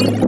you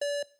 you